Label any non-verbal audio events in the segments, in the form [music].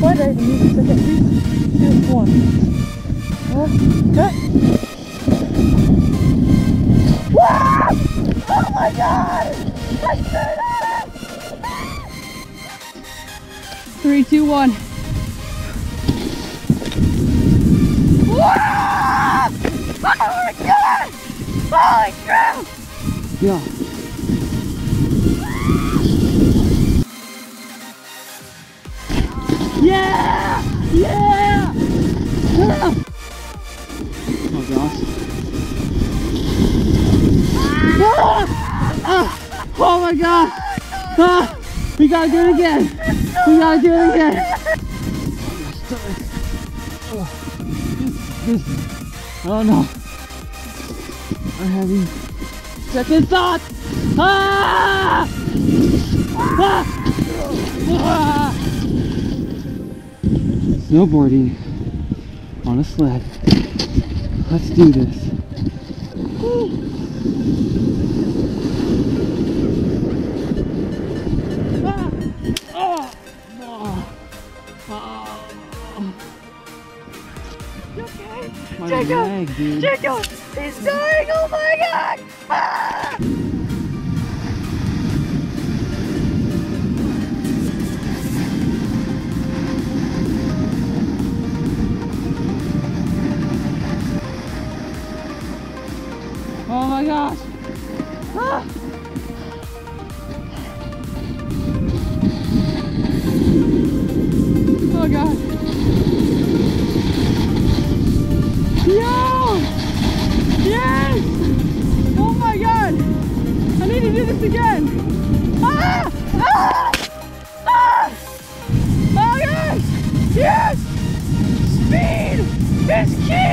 Why did I even use this? Okay, three, two, one. Uh, cut. Wow! Oh my god! I screwed up! Three, two, one. Wow! Oh my god! Holy crap! Yeah. Yeah! Yeah! Oh gosh. Ah! Oh my god! Ah! We gotta do it again! We gotta do it again! Oh, this, this, oh no. I'm having second thoughts! Ah! Ah! Ah! Snowboarding on a sled. Let's do this. Ah! Oh! You okay? My Jacob! leg. Jacob! He's dying! Oh my god! Ah! My gosh! Ah! Oh god! Yo! Yes! Oh my god! I need to do this again! Ah! Ah! Ah! Oh gosh! Yes! Speed is key!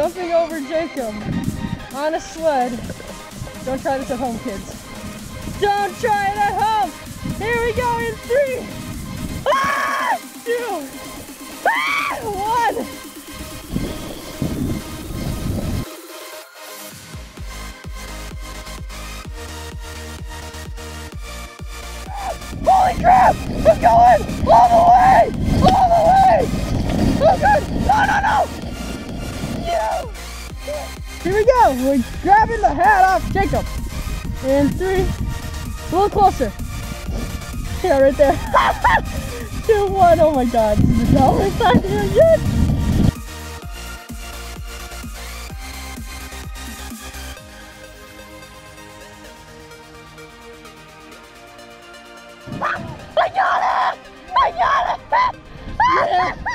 Jumping over Jacob on a sled. Don't try this at home, kids. Don't try it at home! Here we go in three, Ah! two, Ah! one! Holy crap! I'm going all the way! All the way! Oh god! No, no, no! Here we go. We're grabbing the hat off Jacob. In three, a little closer. Yeah, right there. [laughs] Two, one. Oh my god. This is the dumbest time yet. I got it! I got it! Ow, [laughs]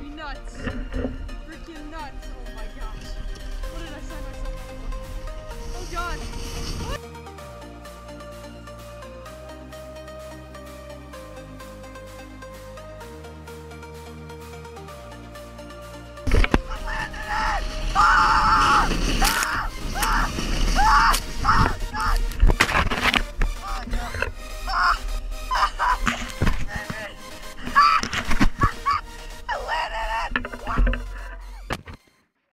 Be nuts. Freaking nuts. Oh my gosh. What did I sign myself up for? Oh god.